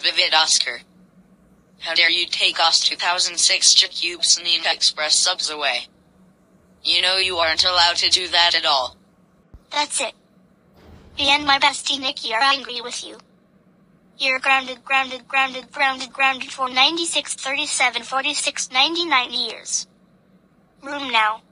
Vivid Oscar. How dare you take us 2006 Cube Sneak Express subs away? You know you aren't allowed to do that at all. That's it. Me and my bestie Niki are angry with you. You're grounded, grounded, grounded, grounded, grounded for 96, 37, 46, 99 years. Room now.